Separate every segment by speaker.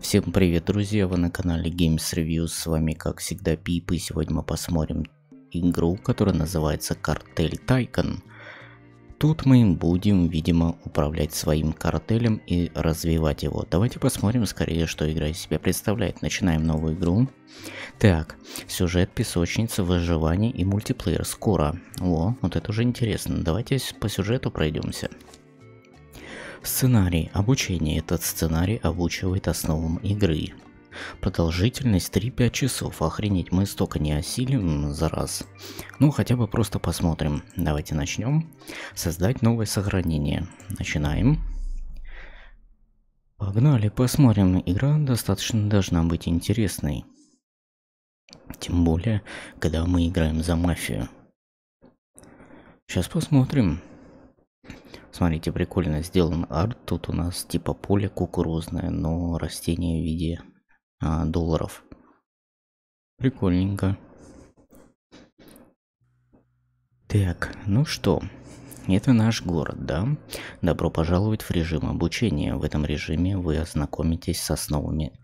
Speaker 1: Всем привет, друзья! Вы на канале Games Reviews. С вами, как всегда, Пип. И сегодня мы посмотрим игру, которая называется Картель Тайкон. Тут мы будем, видимо, управлять своим картелем и развивать его. Давайте посмотрим скорее, что игра из себя представляет. Начинаем новую игру. Так, сюжет, песочница, выживание и мультиплеер скоро. О, вот это уже интересно. Давайте по сюжету пройдемся. Сценарий обучения. Этот сценарий обучивает основам игры. Продолжительность 3-5 часов. Охренеть, мы столько не осилим за раз. Ну, хотя бы просто посмотрим. Давайте начнем. Создать новое сохранение. Начинаем. Погнали, посмотрим. Игра достаточно должна быть интересной. Тем более, когда мы играем за мафию. Сейчас посмотрим. Смотрите, прикольно сделан арт. Тут у нас типа поле кукурузное, но растение в виде а, долларов. Прикольненько. Так, ну что, это наш город, да? Добро пожаловать в режим обучения. В этом режиме вы ознакомитесь с основами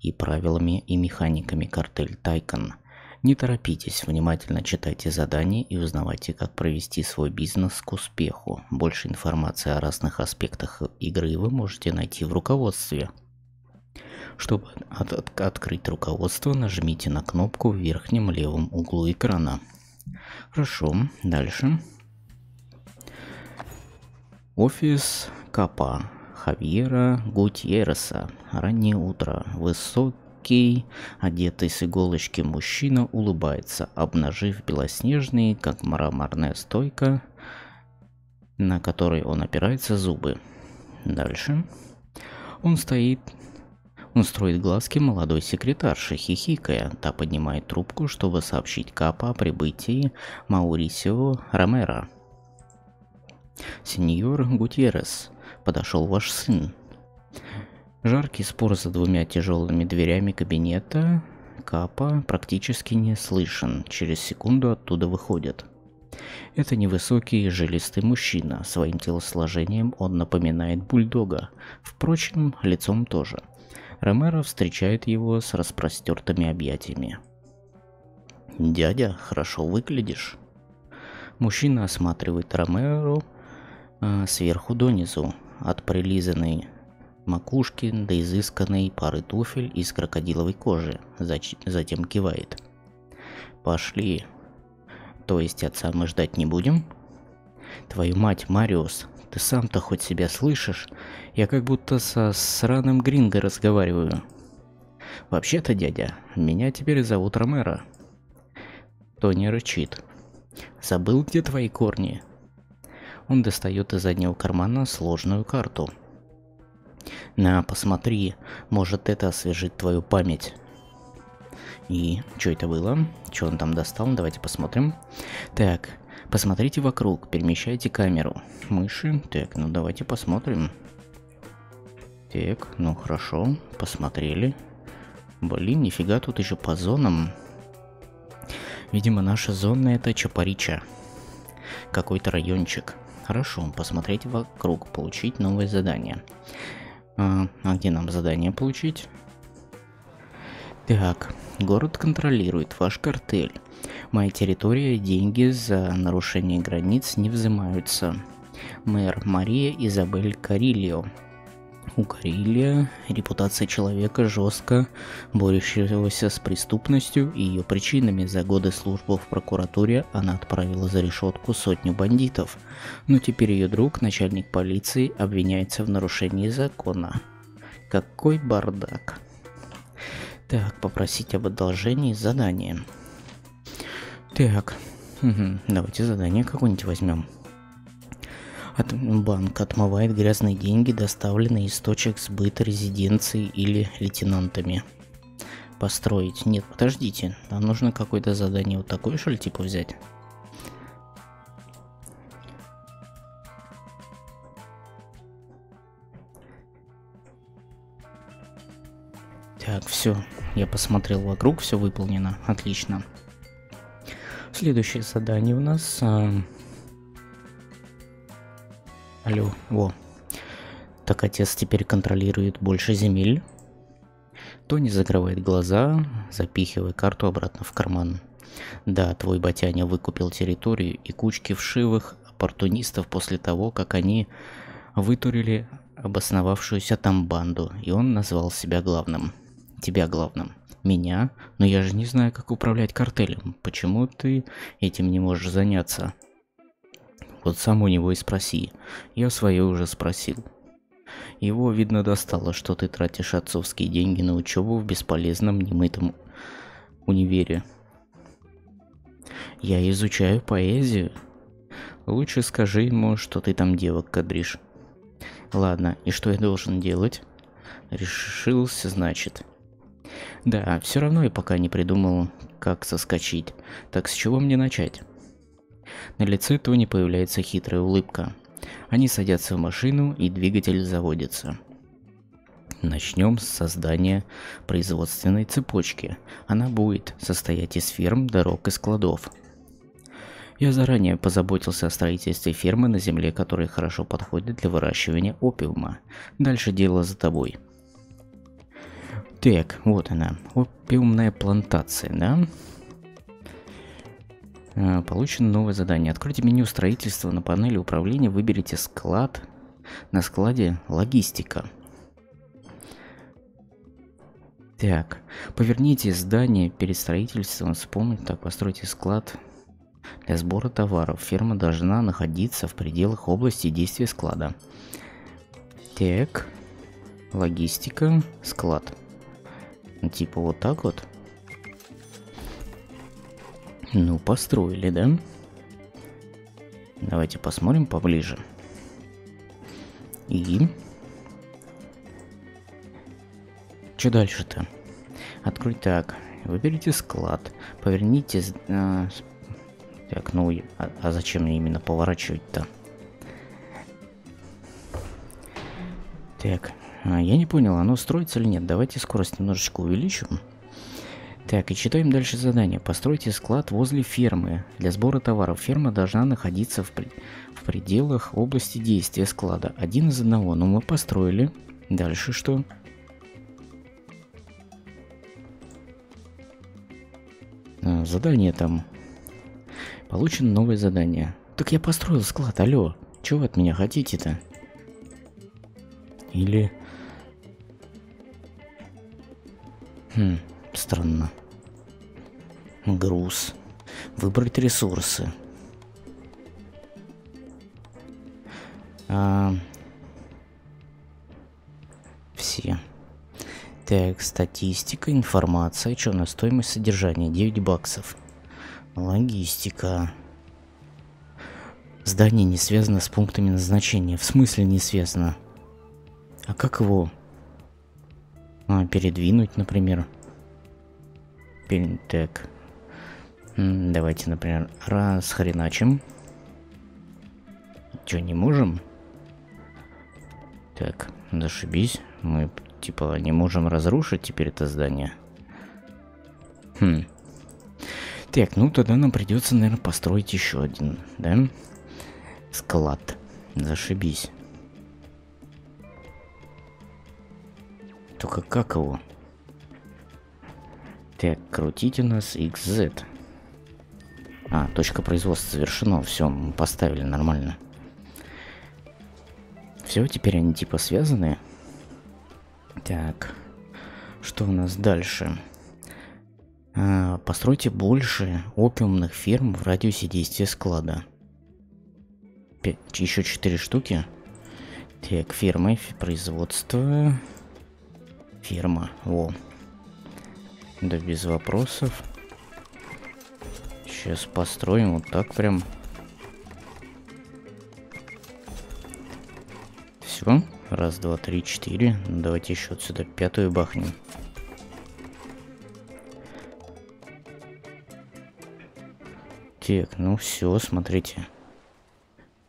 Speaker 1: и правилами и механиками картель Тайкон – не торопитесь, внимательно читайте задания и узнавайте, как провести свой бизнес к успеху. Больше информации о разных аспектах игры вы можете найти в руководстве. Чтобы от от открыть руководство, нажмите на кнопку в верхнем левом углу экрана. Хорошо, дальше. Офис Капа Хавьера Гутьереса. Раннее утро. Высокий Кей, одетый с иголочки мужчина, улыбается, обнажив белоснежные, как мраморная стойка, на которой он опирается зубы. Дальше. Он стоит он строит глазки молодой секретарши, хихикая. Та поднимает трубку, чтобы сообщить Капа о прибытии Маурисио Ромеро. «Сеньор Гутьеррес, подошел ваш сын. Жаркий спор за двумя тяжелыми дверями кабинета Капа практически не слышен. Через секунду оттуда выходит. Это невысокий жилистый мужчина. Своим телосложением он напоминает бульдога. Впрочем, лицом тоже. Ромеро встречает его с распростертыми объятиями. «Дядя, хорошо выглядишь». Мужчина осматривает Ромеро э, сверху донизу. От прилизанной макушки до изысканной пары туфель из крокодиловой кожи, затем кивает. «Пошли. То есть отца мы ждать не будем?» «Твою мать, Мариус, ты сам-то хоть себя слышишь? Я как будто со сраным Гринго разговариваю». «Вообще-то, дядя, меня теперь зовут Ромеро». Тони рычит. «Забыл, где твои корни?» Он достает из заднего кармана сложную карту – посмотри, может это освежит твою память. И что это было? Что он там достал? Давайте посмотрим. Так, посмотрите вокруг, перемещайте камеру. Мыши. Так, ну давайте посмотрим. Так, ну хорошо, посмотрели. Блин, нифига тут еще по зонам. Видимо, наша зона это Чапарича. Какой-то райончик. Хорошо, посмотреть вокруг, получить новое задание. А, где нам задание получить? Так, город контролирует ваш картель. Моя территория, деньги за нарушение границ не взимаются. Мэр Мария Изабель Карильо. У репутация человека жестко борющегося с преступностью и ее причинами. За годы службы в прокуратуре она отправила за решетку сотню бандитов. Но теперь ее друг, начальник полиции, обвиняется в нарушении закона. Какой бардак. Так, попросить об одолжении задания. Так, угу, давайте задание какое-нибудь возьмем. От, банк отмывает грязные деньги, доставленные из точек сбыта резиденции или лейтенантами. Построить. Нет, подождите. Нам нужно какое-то задание вот такое, что ли, типа взять? Так, все. Я посмотрел вокруг, все выполнено. Отлично. Следующее задание у нас а, Алло, во. Так отец теперь контролирует больше земель. Тони закрывает глаза, запихивая карту обратно в карман. Да, твой батяня выкупил территорию и кучки вшивых оппортунистов после того, как они вытурили обосновавшуюся там банду, и он назвал себя главным. Тебя главным. Меня? Но я же не знаю, как управлять картелем. Почему ты этим не можешь заняться? Вот сам у него и спроси. Я свое уже спросил. Его, видно, достало, что ты тратишь отцовские деньги на учебу в бесполезном немытом универе. Я изучаю поэзию. Лучше скажи ему, что ты там девок кадришь. Ладно, и что я должен делать? Решился, значит. Да, все равно я пока не придумал, как соскочить. Так с чего мне начать? На лице Тони появляется хитрая улыбка. Они садятся в машину, и двигатель заводится. Начнем с создания производственной цепочки. Она будет состоять из ферм, дорог и складов. Я заранее позаботился о строительстве фермы на земле, которая хорошо подходит для выращивания опиума. Дальше дело за тобой. Так, вот она. Опиумная плантация, да? А, получено новое задание. Откройте меню строительства на панели управления, выберите склад. На складе логистика. Так, поверните здание перед строительством, вспомнить, так, постройте склад для сбора товаров. Ферма должна находиться в пределах области действия склада. Так, логистика, склад. Типа вот так вот. Ну, построили, да? Давайте посмотрим поближе. И... Что дальше-то? Открой так. Выберите склад. Поверните... Э, так, ну... А, а зачем мне именно поворачивать-то? Так, а, я не понял, оно строится или нет. Давайте скорость немножечко увеличим. Так, и читаем дальше задание. Постройте склад возле фермы. Для сбора товаров ферма должна находиться в, при... в пределах области действия склада. Один из одного. Ну, мы построили. Дальше что? А, задание там. Получено новое задание. Так я построил склад, алло. Чего вы от меня хотите-то? Или... Хм, странно. Груз. Выбрать ресурсы. А... Все. Так, статистика, информация. Что на стоимость содержания? 9 баксов. Логистика. Здание не связано с пунктами назначения. В смысле не связано? А как его? А, передвинуть, например. Так. Давайте, например, расхреначим. Чё, не можем? Так, зашибись. Мы, типа, не можем разрушить теперь это здание. Хм. Так, ну тогда нам придется, наверное, построить еще один, да? Склад. Зашибись. Только как его? Так, крутить у нас XZ. А, точка производства завершено. Все, мы поставили нормально. Все, теперь они типа связаны. Так, что у нас дальше? А, постройте больше опиумных ферм в радиусе действия склада. Пять, еще четыре штуки. Так, фермы, производство. Ферма, во. Да без вопросов. Сейчас построим вот так прям. Все. Раз, два, три, четыре. Давайте еще отсюда пятую бахнем. Так, ну все, смотрите.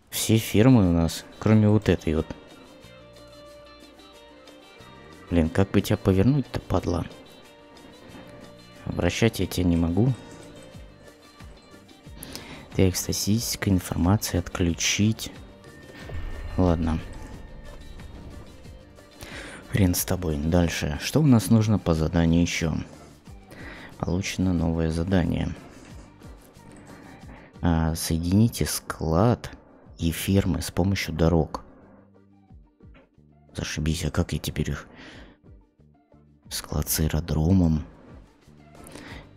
Speaker 1: Все фермы у нас, кроме вот этой вот. Блин, как бы тебя повернуть-то, падла? Вращать я тебя не могу. Так, статистика, информация, отключить. Ладно. Хрен с тобой. Дальше. Что у нас нужно по заданию еще? Получено новое задание. А, соедините склад и фермы с помощью дорог. Зашибись, а как я теперь их... Склад с аэродромом.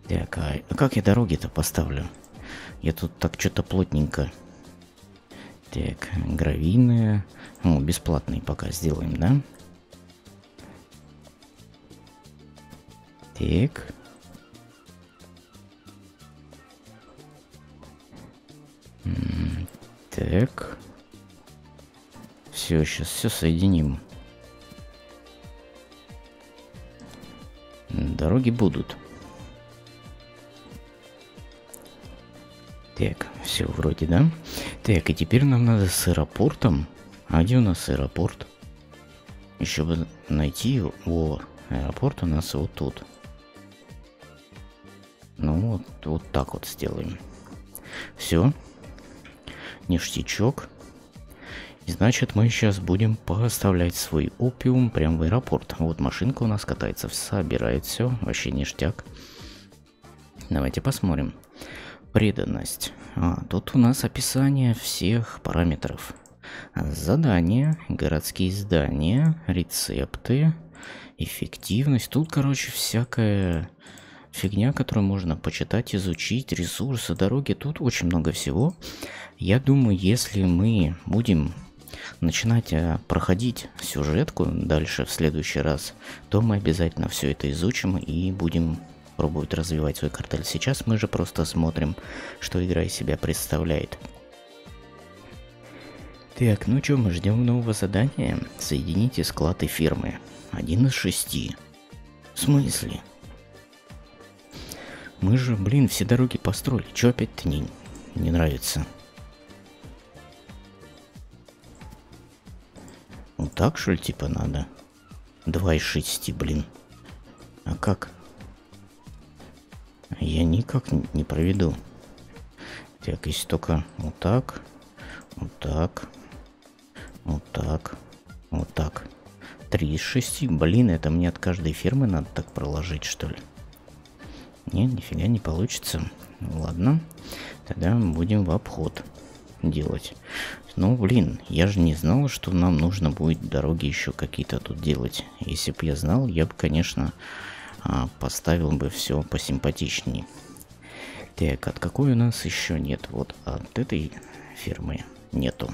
Speaker 1: Так, а, а как я дороги-то поставлю? Я тут так что-то плотненько. Так, гравийные. Ну, бесплатные пока сделаем, да? Так. Так. Все, сейчас все соединим. Дороги будут. Так, все вроде, да? Так, и теперь нам надо с аэропортом. А где у нас аэропорт? Еще бы найти его. О, аэропорт у нас вот тут. Ну вот, вот так вот сделаем. Все. Ништячок. И значит, мы сейчас будем поставлять свой опиум прямо в аэропорт. Вот машинка у нас катается, собирает все, вообще ништяк. Давайте посмотрим. Преданность. А, тут у нас описание всех параметров. Задания, городские здания, рецепты, эффективность. Тут, короче, всякая фигня, которую можно почитать, изучить, ресурсы, дороги. Тут очень много всего. Я думаю, если мы будем начинать а, проходить сюжетку дальше в следующий раз, то мы обязательно все это изучим и будем пробовать развивать свой картель. Сейчас мы же просто смотрим, что игра из себя представляет. Так, ну что, мы ждем нового задания? Соедините склад и фирмы. Один из шести. В смысле? Мы же, блин, все дороги построили. Чё опять-то не, не нравится? Вот так, что ли, типа надо? Два из шести, блин. А как? Я никак не проведу. Так, если только вот так, вот так, вот так, вот так. Три из шести. Блин, это мне от каждой фермы надо так проложить, что ли? Нет, нифига не получится. Ладно, тогда будем в обход делать. Ну, блин, я же не знал, что нам нужно будет дороги еще какие-то тут делать. Если бы я знал, я бы, конечно, а, поставил бы все посимпатичнее. Так, от какой у нас еще нет? Вот от этой фирмы нету.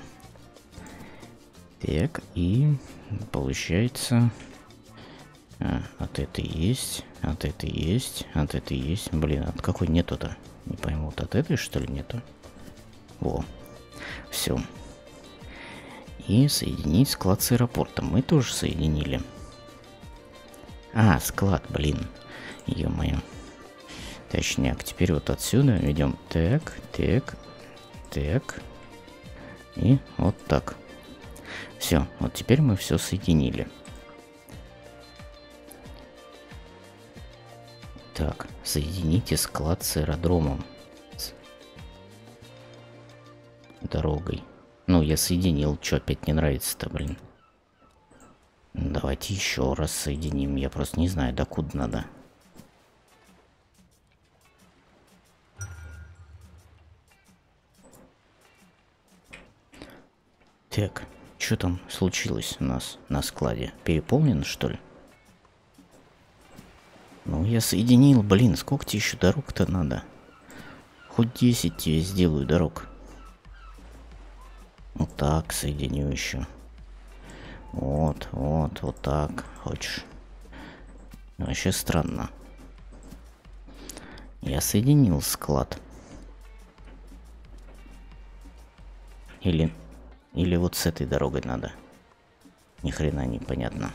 Speaker 1: Так, и получается... А, от этой есть, от этой есть, от этой есть. Блин, от какой нету-то? Не пойму, вот от этой что ли нету? Во, все. И соединить склад с аэропортом. Мы тоже соединили. А, склад, блин. Ё-моё. Точняк, теперь вот отсюда ведем так, так, так. И вот так. Все, вот теперь мы все соединили. Так, соедините склад с аэродромом. С дорогой. Ну, я соединил, что опять не нравится-то, блин. Давайте еще раз соединим. Я просто не знаю, докуда надо. Так, что там случилось у нас на складе? Переполнено, что ли? Ну, я соединил, блин, сколько тебе еще дорог-то надо? Хоть 10 тебе сделаю дорог. Вот так соединю еще. Вот, вот, вот так. Хочешь? Вообще странно. Я соединил склад. Или... Или вот с этой дорогой надо. Ни хрена непонятно.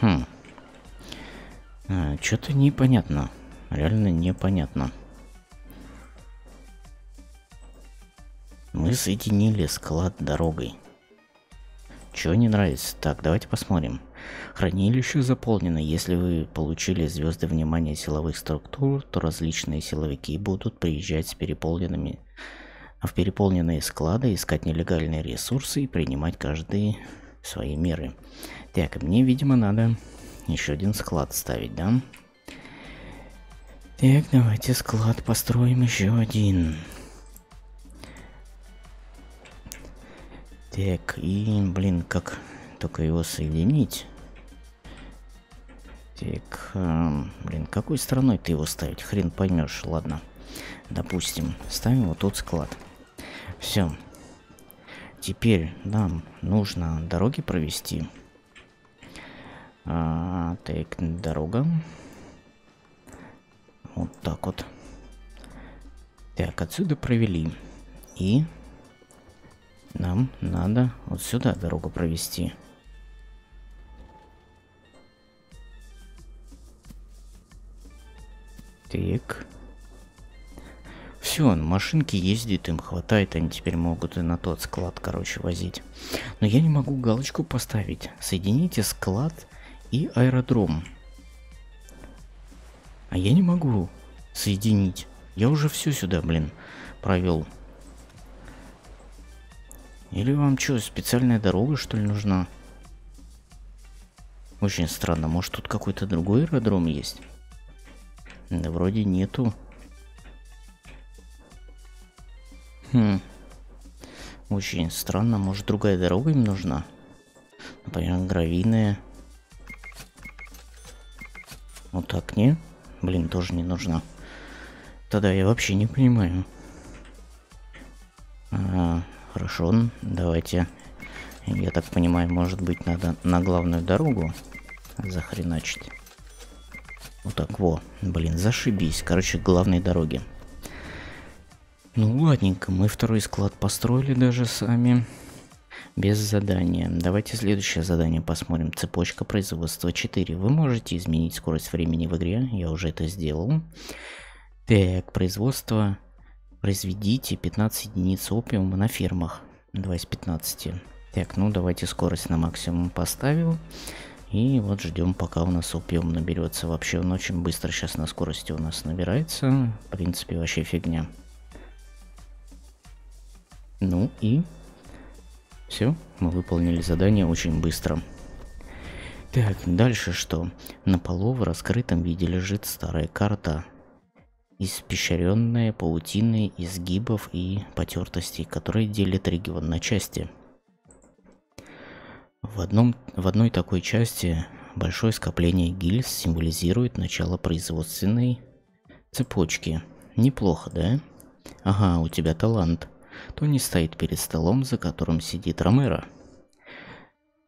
Speaker 1: Хм. А, Что-то непонятно. Реально непонятно. Мы соединили склад дорогой. Чего не нравится? Так, давайте посмотрим. Хранилище заполнено. Если вы получили звезды внимания силовых структур, то различные силовики будут приезжать с переполненными в переполненные склады, искать нелегальные ресурсы и принимать каждый свои меры. Так, мне, видимо, надо еще один склад ставить, да? Так, давайте склад построим еще один. Так, и, блин, как только его соединить? Так, э, блин, какой стороной ты его ставить? Хрен поймешь. Ладно, допустим, ставим вот тут склад. Все. Теперь нам нужно дороги провести. А, так, дорога. Вот так вот. Так, отсюда провели. И нам надо вот сюда дорогу провести. Так. Все, на машинке ездит, им хватает, они теперь могут и на тот склад, короче, возить. Но я не могу галочку поставить. Соедините склад и аэродром. А я не могу соединить. Я уже все сюда, блин, провел. Или вам что, специальная дорога, что ли, нужна? Очень странно. Может, тут какой-то другой аэродром есть? Да вроде нету. Хм. Очень странно. Может, другая дорога им нужна? Например, гравийная. Вот так, не? Блин, тоже не нужна. Тогда я вообще не понимаю. А, хорошо, давайте. Я так понимаю, может быть, надо на главную дорогу захреначить. Вот так, во. Блин, зашибись. Короче, главной дороги. Ну, ладненько, мы второй склад построили даже сами. Без задания. Давайте следующее задание посмотрим. Цепочка производства 4. Вы можете изменить скорость времени в игре. Я уже это сделал. Так, производство. Произведите 15 единиц опиума на фермах. 2 из 15. Так, ну давайте скорость на максимум поставил. И вот ждем, пока у нас опиум наберется. Вообще он очень быстро сейчас на скорости у нас набирается. В принципе, вообще фигня. Ну и все, мы выполнили задание очень быстро. Так, дальше что? На полу в раскрытом виде лежит старая карта, испещренная паутиной изгибов и потертостей, которые делят регион на части – в, одном, в одной такой части большое скопление гильз символизирует начало производственной цепочки. Неплохо, да? Ага, у тебя талант. Тони стоит перед столом, за которым сидит Ромеро.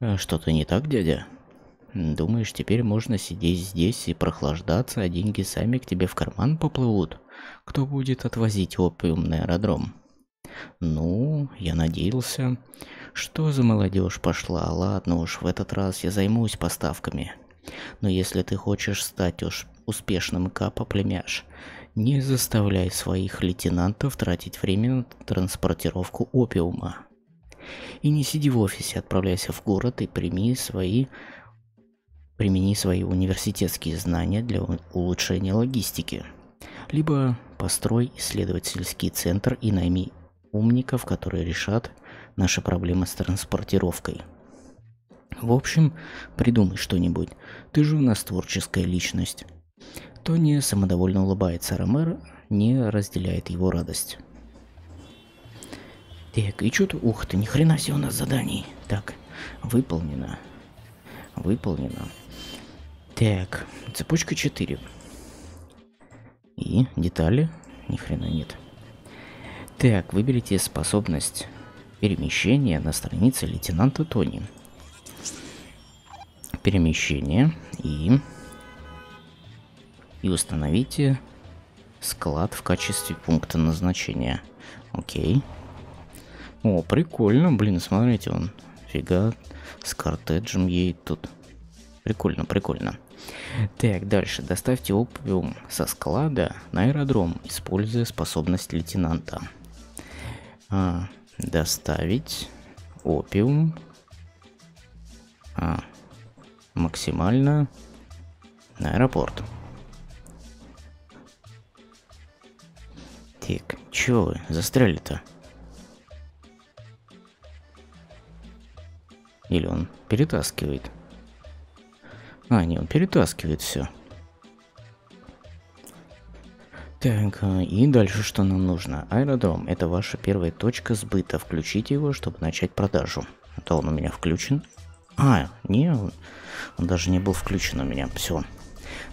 Speaker 1: «А что-то не так, дядя? Думаешь, теперь можно сидеть здесь и прохлаждаться, а деньги сами к тебе в карман поплывут? Кто будет отвозить опиум на аэродром? Ну, я надеялся. Что за молодежь пошла? Ладно уж, в этот раз я займусь поставками. Но если ты хочешь стать уж успешным капа-племяш, не заставляй своих лейтенантов тратить время на транспортировку опиума. И не сиди в офисе, отправляйся в город и прими свои примени свои университетские знания для улучшения логистики. Либо построй исследовательский центр и найми умников, которые решат наши проблемы с транспортировкой. В общем, придумай что-нибудь. Ты же у нас творческая личность. Тони самодовольно улыбается, Ромер не разделяет его радость. Так, и что тут? Ух ты, ни хрена себе у нас заданий. Так, выполнено. Выполнено. Так, цепочка 4. И детали? Ни хрена нет. Так, выберите способность перемещения на странице лейтенанта Тони. Перемещение и... И установите склад в качестве пункта назначения. Окей. О, прикольно, блин, смотрите, он фига с картеджем едет тут. Прикольно, прикольно. Так, дальше. Доставьте опиум со склада на аэродром, используя способность лейтенанта. А, доставить опиум. А, максимально на аэропорт. Так, чё вы застряли-то? Или он перетаскивает? А, не, он перетаскивает все. Так, а, и дальше что нам нужно? Аэродром – это ваша первая точка сбыта. Включите его, чтобы начать продажу. Это он у меня включен. А, не, он даже не был включен у меня. Все.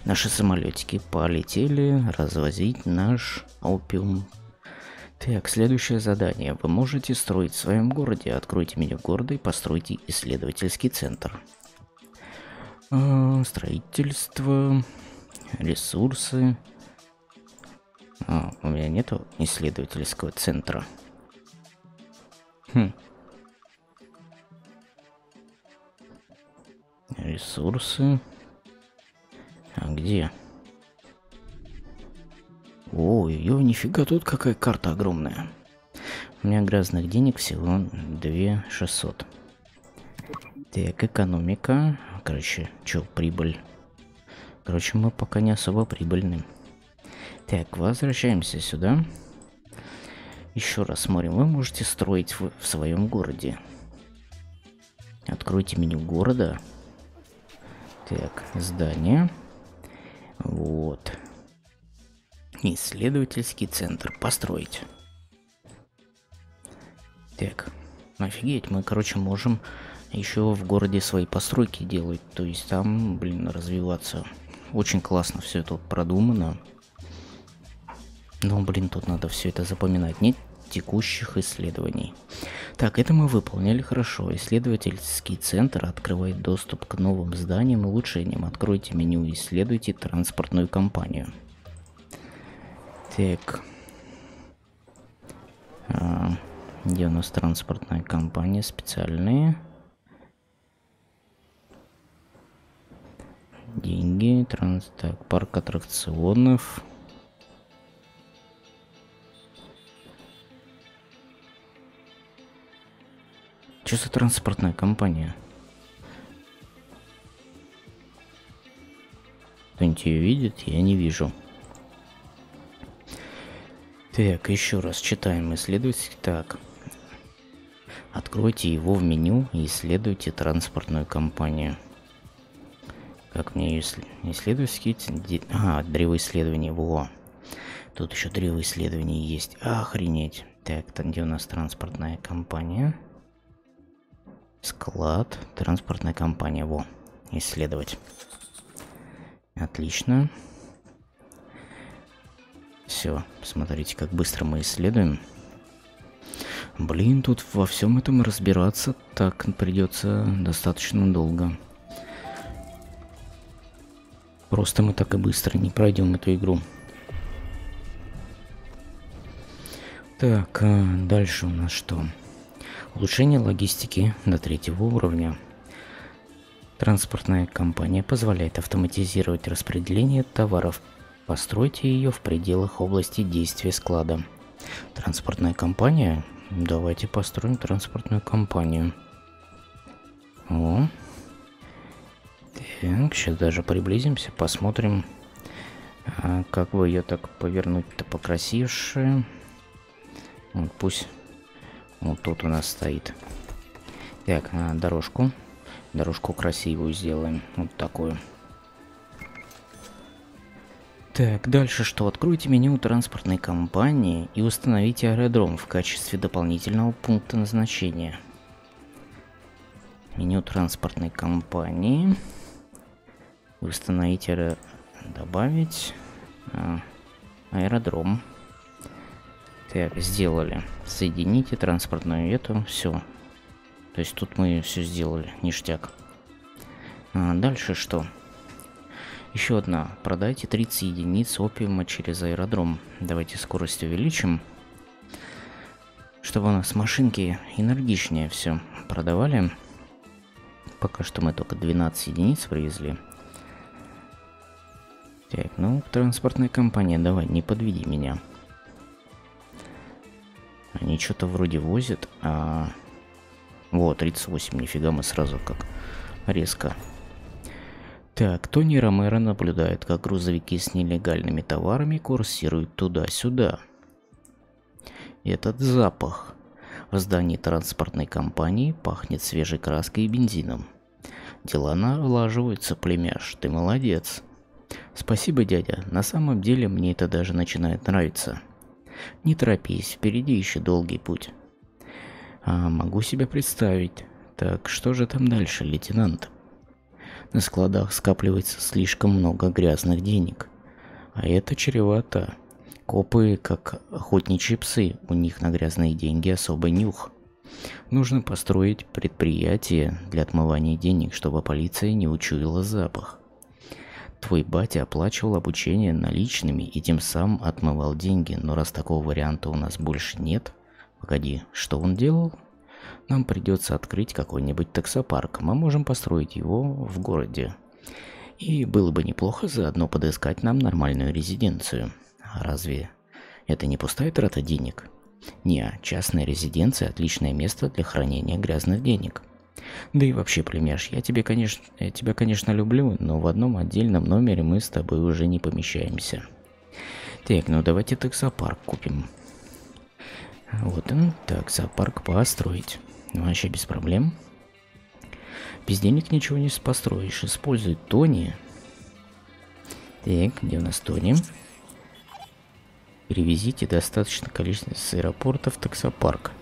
Speaker 1: Наши самолетики полетели развозить наш опиум. Так, следующее задание. Вы можете строить в своем городе. Откройте меню города и постройте исследовательский центр. А, строительство, ресурсы, а, у меня нету исследовательского центра. Хм. Ресурсы. А где? Ой, ой, нифига, тут какая карта огромная. У меня грязных денег всего 2600. Так, экономика. Короче, чё, прибыль. Короче, мы пока не особо прибыльны. Так, возвращаемся сюда. Еще раз смотрим. Вы можете строить в, в своем городе. Откройте меню города. Так, здание. Вот. Исследовательский центр. Построить. Так, офигеть, мы, короче, можем еще в городе свои постройки делать. То есть там, блин, развиваться. Очень классно все это продумано. Ну, блин, тут надо все это запоминать. Нет текущих исследований. Так, это мы выполнили хорошо. Исследовательский центр открывает доступ к новым зданиям и улучшениям. Откройте меню и исследуйте транспортную компанию. Так. А, где у нас транспортная компания? Специальные. Деньги, транс... Так, парк аттракционов. Что за транспортная компания? Кто-нибудь ее видит? Я не вижу. Так, еще раз читаем исследователь. Так. Откройте его в меню и исследуйте транспортную компанию. Как мне исследовать? А, древо исследования. Во. Тут еще древо исследований есть. Охренеть. Так, там где у нас транспортная компания? Склад, транспортная компания. Во, исследовать. Отлично. Все, смотрите, как быстро мы исследуем. Блин, тут во всем этом разбираться так придется достаточно долго. Просто мы так и быстро не пройдем эту игру. Так, а дальше у нас что? Улучшение логистики до третьего уровня. Транспортная компания позволяет автоматизировать распределение товаров. Постройте ее в пределах области действия склада. Транспортная компания? Давайте построим транспортную компанию. О. Так, сейчас даже приблизимся, посмотрим, а, как бы ее так повернуть-то покрасивше. Вот пусть вот тут у нас стоит. Так, а, дорожку. Дорожку красивую сделаем. Вот такую. Так, дальше что? Откройте меню транспортной компании и установите аэродром в качестве дополнительного пункта назначения. Меню транспортной компании. Установить. Добавить а, аэродром. Так, сделали. Соедините транспортную эту. Все. То есть тут мы все сделали. Ништяк. А, дальше что? Еще одна. Продайте 30 единиц опиума через аэродром. Давайте скорость увеличим. Чтобы у нас машинки энергичнее все продавали. Пока что мы только 12 единиц привезли. Так, ну, транспортная компания, давай, не подведи меня. Они что-то вроде возят, а... Вот, 38, нифига мы сразу как резко. Так, Тони Ромеро наблюдает, как грузовики с нелегальными товарами курсируют туда-сюда. Этот запах. В здании транспортной компании пахнет свежей краской и бензином. Дела налаживаются, племяш, ты молодец. Спасибо, дядя, на самом деле мне это даже начинает нравиться. Не торопись, впереди еще долгий путь. А, могу себе представить. Так, что же там дальше, лейтенант? На складах скапливается слишком много грязных денег. А это чревато. Копы, как охотничьи псы, у них на грязные деньги особый нюх. Нужно построить предприятие для отмывания денег, чтобы полиция не учуяла запах. Твой батя оплачивал обучение наличными и тем самым отмывал деньги, но раз такого варианта у нас больше нет... Погоди, что он делал? Нам придется открыть какой-нибудь таксопарк. Мы можем построить его в городе. И было бы неплохо заодно подыскать нам нормальную резиденцию. Разве это не пустая трата денег? Не, частная резиденция – отличное место для хранения грязных денег. Да и вообще, племяш, я тебе, конечно, я тебя, конечно, люблю, но в одном отдельном номере мы с тобой уже не помещаемся. Так, ну давайте таксопарк купим. Вот он, таксопарк построить. Вообще без проблем. Без денег ничего не построишь. Используй Тони. Так, где у нас Тони? Перевезите достаточно количество с аэропорта в таксопарк.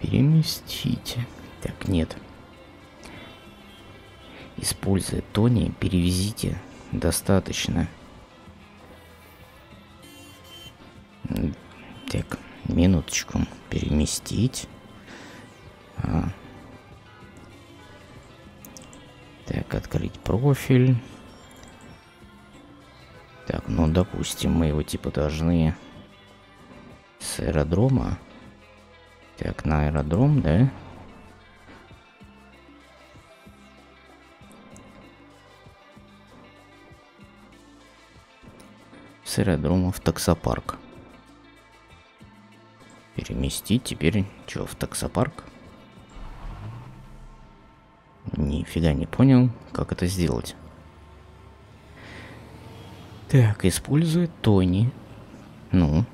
Speaker 1: Переместите. Так, нет. Используя Тони, перевезите достаточно. Так, минуточку. Переместить. А. Так, открыть профиль. Так, ну, допустим, мы его типа должны с аэродрома. Так, на аэродром, да? С аэродрома в таксопарк. Переместить теперь что, в таксопарк? Нифига не понял, как это сделать. Так, использует Тони. Ну.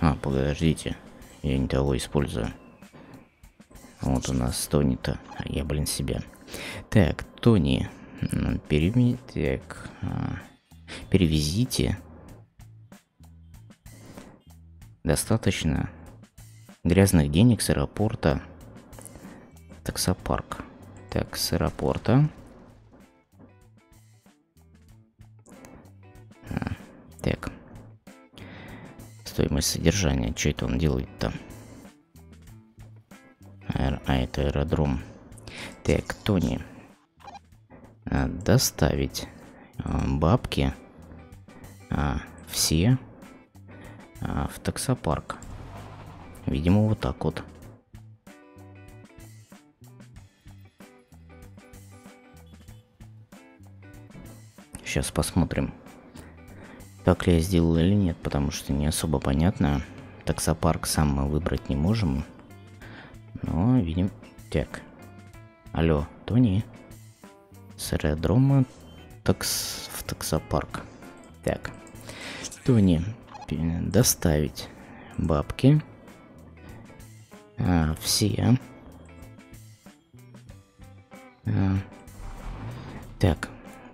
Speaker 1: А, подождите. Я не того использую. Вот у нас Тони-то. А я, блин, себя. Так, Тони. Переми... Так. А, перевезите. Достаточно грязных денег с аэропорта. Таксопарк. Так, с аэропорта. А, так. Стоимость содержания. Что это он делает-то? А, это аэродром. Так, Тони. А, доставить бабки. А, все а, в таксопарк. Видимо, вот так вот. Сейчас посмотрим, так ли я сделал или нет, потому что не особо понятно. Таксопарк сам мы выбрать не можем. Но, видим... Так. Алло, Тони. С аэродрома такс... в таксопарк. Так. Тони, доставить бабки. А, все. А. Так,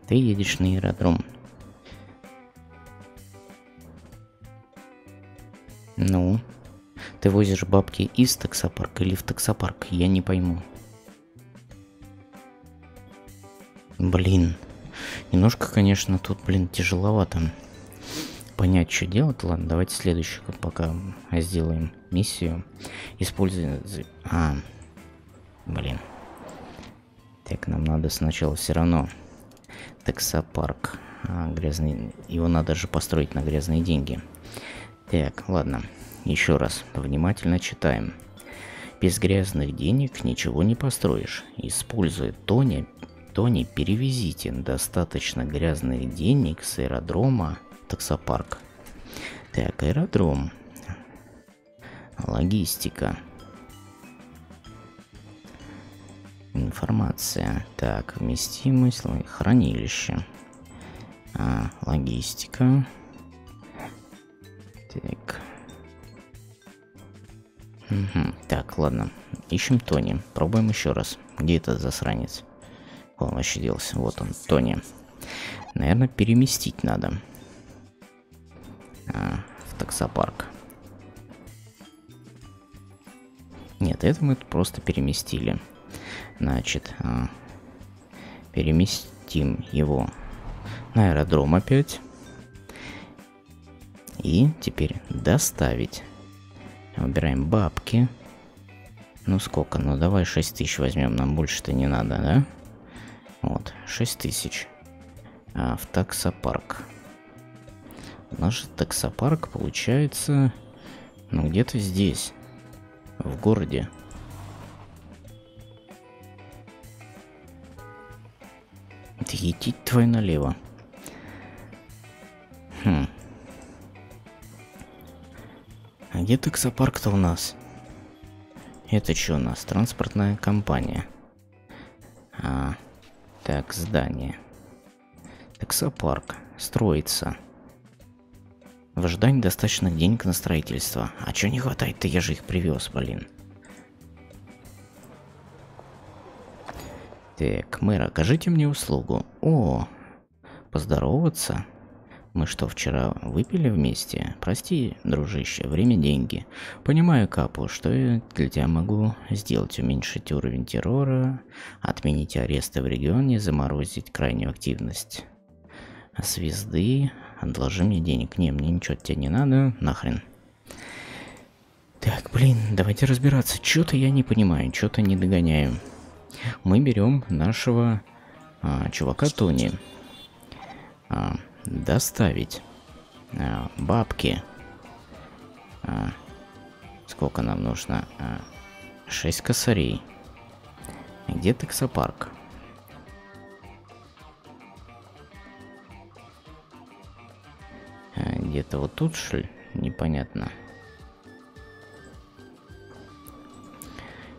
Speaker 1: ты едешь на аэродром. Ну, ты возишь бабки из таксопарка или в таксопарк, я не пойму. Блин, немножко, конечно, тут, блин, тяжеловато понять, что делать. Ладно, давайте следующую пока сделаем миссию. Используя... А, блин. Так, нам надо сначала все равно Таксопарк. А, грязный... Его надо же построить на грязные деньги. Так, ладно. Еще раз. Внимательно читаем. Без грязных денег ничего не построишь. Используя Тони, Тони перевезите достаточно грязных денег с аэродрома таксопарк. Так, аэродром. Логистика. информация. Так, вместимость, хранилище. А, логистика. Так. Угу. Так, ладно. Ищем Тони. Пробуем еще раз. Где этот засранец? Он вообще делся. Вот он, Тони. Наверное, переместить надо. А, в таксопарк. Нет, это мы просто переместили. Значит, а, переместим его на аэродром опять. И теперь доставить. Выбираем бабки. Ну сколько? Ну давай 6 тысяч возьмем, нам больше-то не надо, да? Вот, 6 тысяч. А, в таксопарк. Наш таксопарк получается, ну где-то здесь, в городе. Это етить твой налево. Хм. А где таксопарк-то у нас? Это что у нас? Транспортная компания. А, так, здание. Таксопарк. Строится. В ожидании достаточно денег на строительство. А чё не хватает-то? Я же их привез, блин. Так, мэр, окажите мне услугу. О, поздороваться? Мы что, вчера выпили вместе? Прости, дружище, время – деньги. Понимаю, Капу, что я для тебя могу сделать. Уменьшить уровень террора, отменить аресты в регионе, заморозить крайнюю активность. Звезды, отложи мне денег. Не, мне ничего от тебя не надо, нахрен. Так, блин, давайте разбираться. Что-то я не понимаю, что-то не догоняю. Мы берем нашего а, чувака Тони. А, доставить а, бабки. А, сколько нам нужно? А, 6 косарей. Где таксопарк? Где-то вот тут, что ли? Непонятно.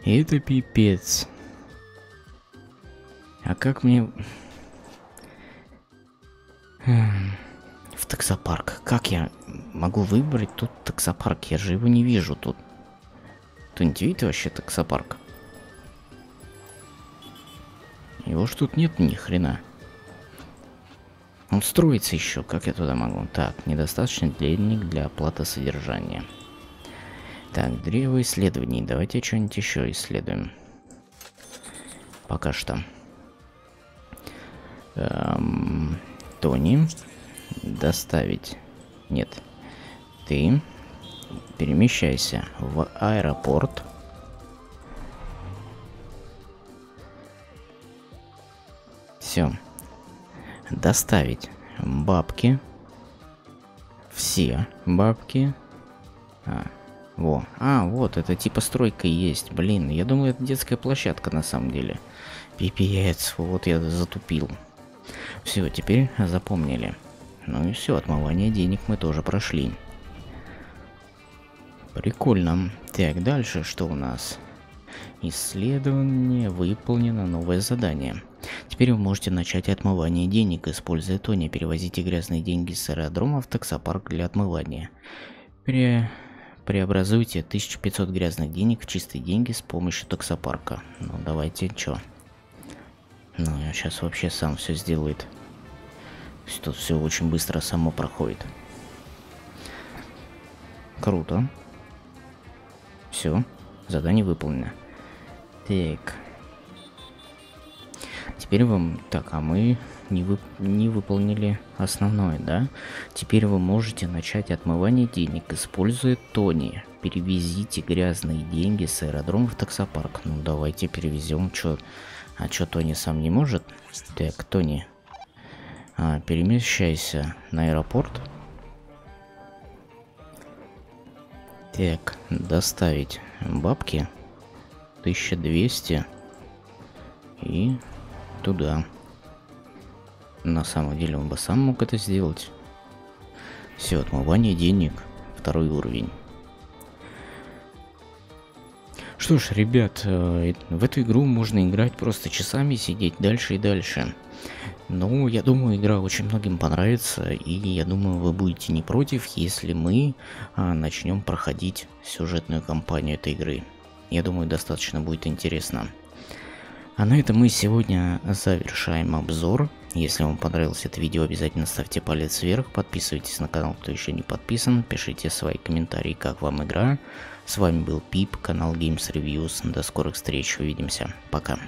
Speaker 1: Это пипец. А как мне... В таксопарк. Как я могу выбрать тут таксопарк? Я же его не вижу тут. Кто-нибудь видит вообще таксопарк? Его ж тут нет ни хрена. Он строится еще, как я туда могу? Так, недостаточно денег для оплаты содержания. Так, древо исследований. Давайте что-нибудь еще исследуем. Пока что. Эм, Тони. Доставить. Нет. Ты перемещайся в аэропорт. Все. Доставить бабки. Все бабки. А, во. А, вот, это типа стройка есть. Блин, я думал, это детская площадка на самом деле. Пипец, вот я затупил. Все, теперь запомнили. Ну и все, отмывание денег мы тоже прошли. Прикольно. Так, дальше что у нас? Исследование выполнено, новое задание. Теперь вы можете начать отмывание денег, используя Тони. Перевозите грязные деньги с аэродрома в таксопарк для отмывания. Пере... Преобразуйте 1500 грязных денег в чистые деньги с помощью таксопарка. Ну, давайте, чё? Ну, я сейчас вообще сам все сделает. Тут все очень быстро само проходит. Круто. Все, задание выполнено. Так. Теперь вам... Так, а мы не, вып... не выполнили основное, да? Теперь вы можете начать отмывание денег, используя Тони. Перевезите грязные деньги с аэродрома в таксопарк. Ну, давайте перевезем. Чё... А чё, Тони сам не может? Так, Тони. А, перемещайся на аэропорт. Так, доставить бабки. 1200. И туда. На самом деле он бы сам мог это сделать. Все, отмывание денег. Второй уровень. Что ж, ребят, э, в эту игру можно играть просто часами, сидеть дальше и дальше. Ну, я думаю, игра очень многим понравится, и я думаю, вы будете не против, если мы а, начнем проходить сюжетную кампанию этой игры. Я думаю, достаточно будет интересно. А на этом мы сегодня завершаем обзор. Если вам понравилось это видео, обязательно ставьте палец вверх, подписывайтесь на канал, кто еще не подписан, пишите свои комментарии, как вам игра. С вами был Пип, канал Games Reviews. До скорых встреч, увидимся. Пока.